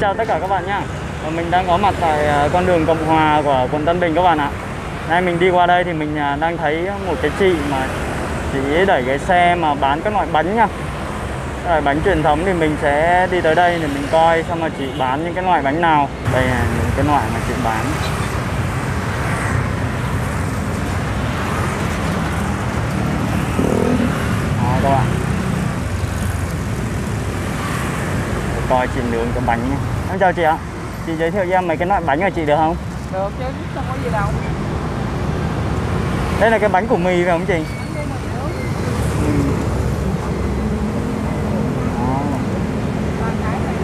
chào tất cả các bạn nhé ờ, Mình đang có mặt tại ờ, con đường Cộng Hòa của quận Tân Bình các bạn ạ. Nay mình đi qua đây thì mình ờ, đang thấy một cái chị mà Chị đẩy cái xe mà bán các loại bánh nha loại bánh truyền thống thì mình sẽ đi tới đây để mình coi xem mà chị bán những cái loại bánh nào. Đây là những cái loại mà chị bán. Đó các bạn. Coi chị nướng cái bánh nhé Em chào chị ạ Chị giới thiệu cho em mấy cái loại bánh của chị được không? được chứ không có gì đâu Đây là cái bánh của mì phải không chị? Ừ. Đó. ba cái này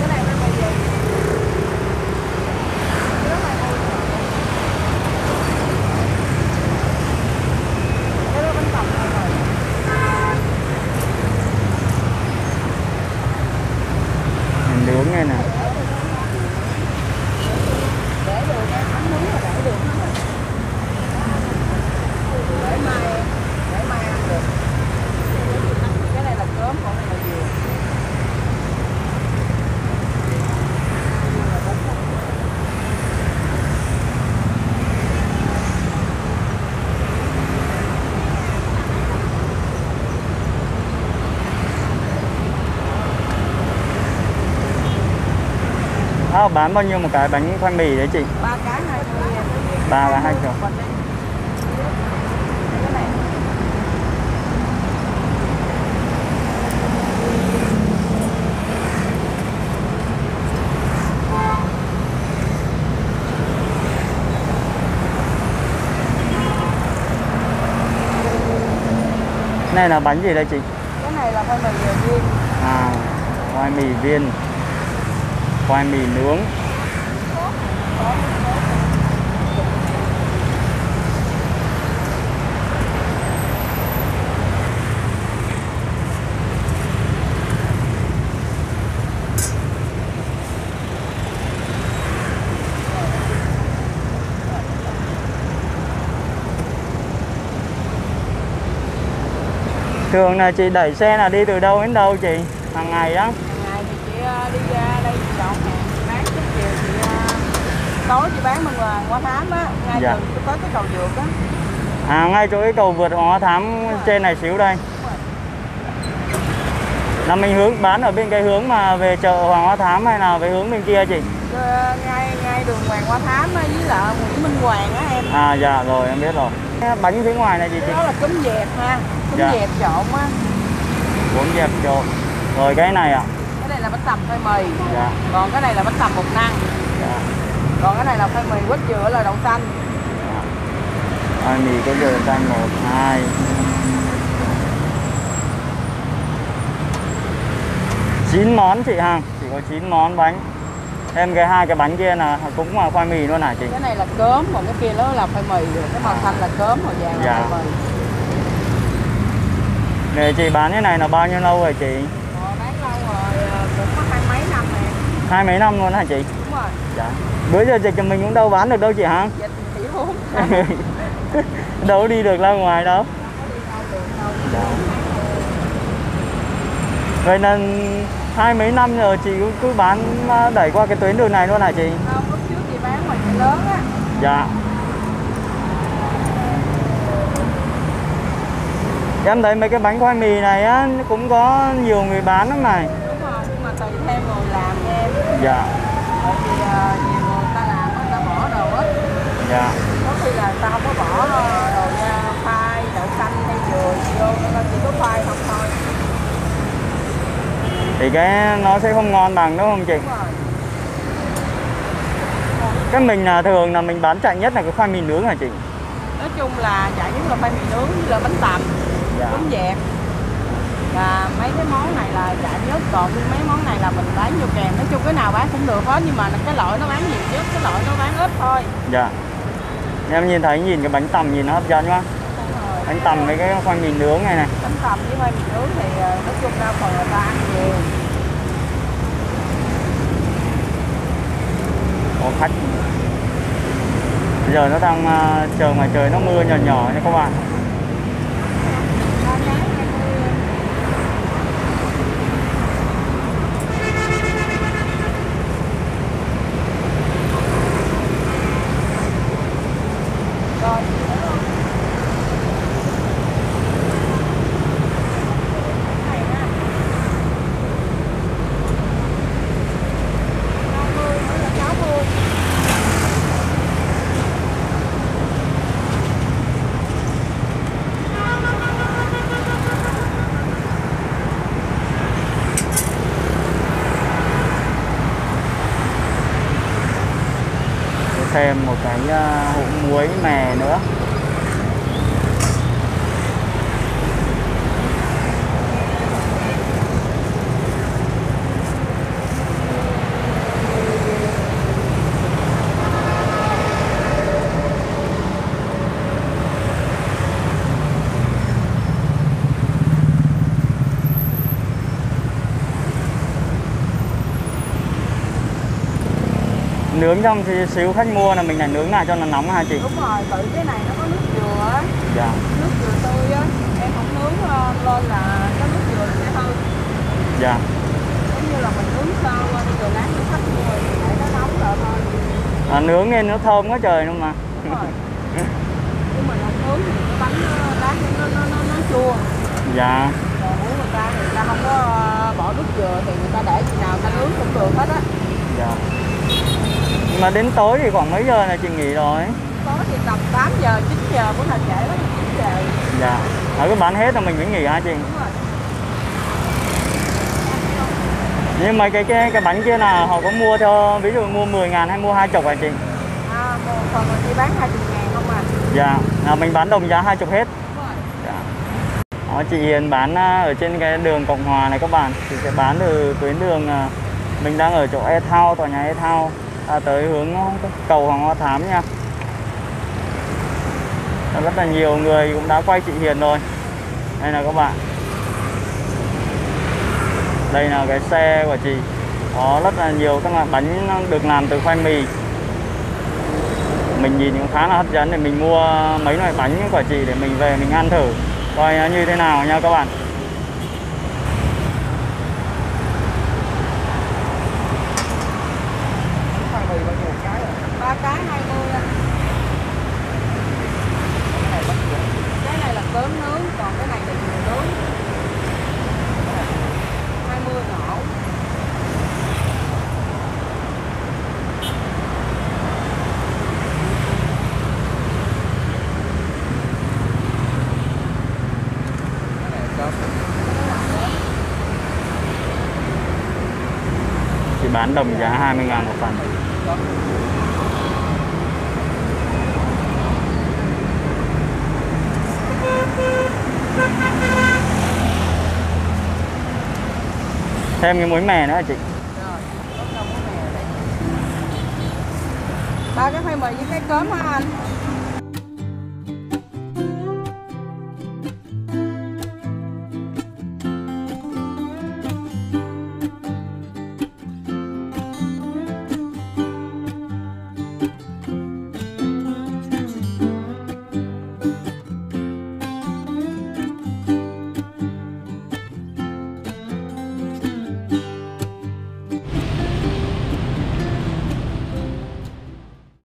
cái này nó mày về cái này mua cái đó bánh tằm này rồi Mình nướng nghe nè để được em bánh nướng là để được hết rồi. để mai để mai ăn được cái này là cớm còn này là dừa à, Bán bao nhiêu một cái bánh khoai mì đấy chị? ba cái này Ba và hai cái này là bánh gì đây chị? cái này là khoai mì viên. À, khoai mì viên Khoai mì nướng Thường là chị đẩy xe là đi từ đâu đến đâu chị? Hàng ngày đó hàng ngày thì chị ờ, đi ra đây chị hàng chị bán chút chiều chị ờ, tối chị bán bên ngoài qua thám á ngay Dạ. từ tới cái cầu dược á À ngay chỗ cái cầu vượt Hoàng Hoa Thám trên này xíu đây Là mình hướng bán ở bên cái hướng mà về chợ Hoàng Hoa Thám hay là về hướng bên kia chị? Ờ, ngay ngay đường Hoàng Hoa Thám với lại Nguyễn Minh Hoàng á em À dạ rồi em biết rồi Bánh phía ngoài này gì chị? đó là cúm dẹp ha cúm Dạ. dẹp trộn á Bốn dẹp trộn Rồi cái này ạ cái này là bánh tằm khoai mì. Dạ. Còn cái này là bánh tằm bột năng. Dạ. Còn cái này là khoai mì quýt dừa là đậu xanh. Khoai mì có dừa xanh một hai. Chín món chị Hằng. Chỉ có 9 món bánh. Em cái hai cái bánh kia là cũng là khoai mì luôn hả chị? Cái này là cớm còn cái kia nó là khoai mì. Cái màu xanh là cớm màu vàng là Dạ. khoai mì. Để chị bán cái này là bao nhiêu lâu rồi chị? Ờ, bán lâu rồi ờ, cũng có hai mấy năm nè Hai mấy năm luôn hả chị? đúng rồi Dạ Bữa giờ dịch mình cũng đâu bán được đâu chị hả? dịch thì uống đâu đi được ra ngoài đâu Dạ. Vậy nên hai mấy năm rồi chị cứ, cứ bán à, đẩy qua cái tuyến đường này luôn hả chị? không lúc trước chị bán ngoài chợ lớn á Dạ Em thấy mấy cái bánh khoai mì này á cũng có nhiều người bán lắm này đúng không nhưng mà tùy theo người làm nha em Dạ bởi vì ờ, nhiều người ta làm người ta bỏ đồ ít Dạ có khi là ta không có bỏ ờ, đồ nha khoai đậu xanh hay dừa vô nên chỉ có khoai không thôi Thì cái nó sẽ không ngon bằng đúng không chị? đúng rồi Cái mình là thường là mình bán chạy nhất là cái khoai mì nướng hả chị? nói chung là chạy nhất là khoai mì nướng với là bánh tằm Dạ. bún dẹt và mấy cái món này là chạy nhất còn mấy món này là mình bán vô kèm. Nói chung cái nào bán cũng được hết nhưng mà cái loại nó bán nhiều nhất cái loại nó bán ít thôi. Dạ. Em nhìn thấy nhìn cái bánh tằm nhìn nó hấp dẫn quá. Bánh tằm với cái khoai mì nướng này này. Bánh tằm với khoai mì nướng thì ờ, nói chung đa phần người ta ăn nhiều. Có khách. Bây giờ nó đang à, trời ngoài trời nó mưa nhỏ nhỏ nha các bạn Ba cái 20 Rồi, này ha. 50 nữa là 60. Để thêm một cái ờ, hũ muối mè nữa. Nướng trong thì xíu khách mua là mình lại nướng lại cho nó nóng hả chị Đúng rồi, tự cái này nó có nước dừa á, dạ nước dừa tươi á, em không nướng ờ, lên là cái nước dừa nó sẽ hư. dạ Giống như là mình nướng sơ qua đi rồi lát nó khách mua thì để nó nóng lại thôi. à, nướng lên nó thơm quá trời luôn mà Đúng rồi. Nhưng mà không nướng thì cái bánh nó, lát nó, nó, nó, nó chua. dạ Còn muốn người ta người ta không có ờ, bỏ nước dừa thì người ta để chừng nào người ta nướng cũng được hết á. dạ mà đến tối thì khoảng mấy giờ là chị nghỉ rồi? Có thì tầm 8 giờ, 9 giờ, bữa nào trễ lắm thì 9 giờ. dạ. Ở cái bán hết là mình mới nghỉ hả chị? Đúng rồi. nhưng mà cái cái cái bánh kia là họ có mua cho ví dụ mua 10 ngàn hay mua hai chục hả chị? À, một phần mình chỉ bán 20 ngàn không à. dạ. Là mình bán đồng giá hai chục hết. Dạ. Đó, chị Hiền bán à, ở trên cái đường Cộng Hòa này các bạn. Thì sẽ bán từ tuyến đường à, mình đang ở chỗ E Thao tòa nhà E Thao à, tới hướng cầu Hoàng Hoa Thám nha. Rất là nhiều người cũng đã quay chị Hiền rồi. Đây là các bạn. Đây là cái xe của chị. Có rất là nhiều các loại bánh được làm từ khoai mì. Mình nhìn cũng khá là hấp dẫn để mình mua mấy loại bánh của chị để mình về mình ăn thử. Coi như thế nào nha các bạn khoai mì bao nhiêu một cái à? ba cái 20 anh. Cái này bao nhiêu? cái này là cớm nướng còn cái này là dừa nướng 20 ngộ Cái này cơm. chị bán đồng giá 20 ngàn một phần. Thêm cái muối mè nữa hả chị? Ba cái khoai mì với cái cớm hả anh?